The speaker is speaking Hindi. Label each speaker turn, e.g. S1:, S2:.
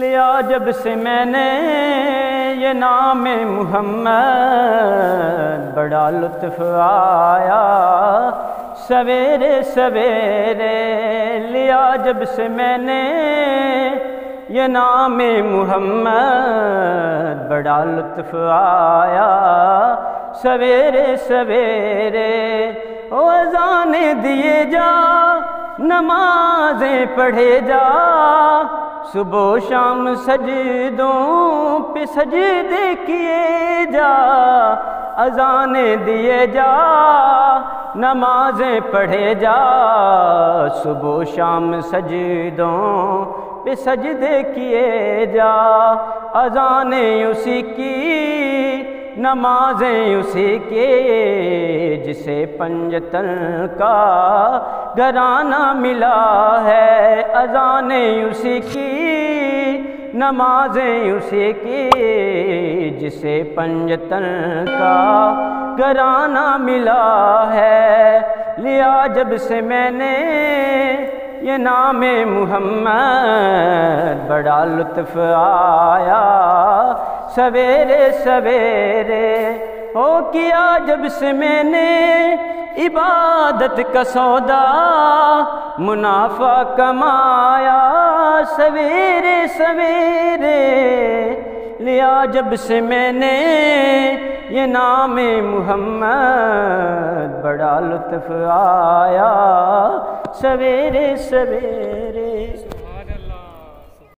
S1: लिया जब से मैंने ये नाम मोहम्मद। बड़ा लुत्फ आया, सवेरे सवेरे लिया जब से मैंने ये नाम मोहम्मद। बड़ा लुत्फ आया, सवेरे सवेरे ओ अजाने दिए जा, नमाजें पढ़े जा सुबह शाम सजदों पे सजदे किए जा, अजाने दिए जा, नमाजें पढ़े जा। सुबह शाम सजदों पे सजदे किए जा, अजाने उसी की, नमाजें उसी के जिसे पंजतन का घराना मिला है। अजाने उसी की, नमाजें उसी की, जिसे पंजतन का घराना मिला है। लिया जब से मैंने ये नाम मोहम्मद, बड़ा लुत्फ आया सवेरे सवेरे। हो किया जब से मैंने इबादत का सौदा, मुनाफा कमाया, सवेरे सवेरे लिया जब से मैंने ये नाम मोहम्मद, बड़ा लुत्फ आया, सवेरे सवेरे।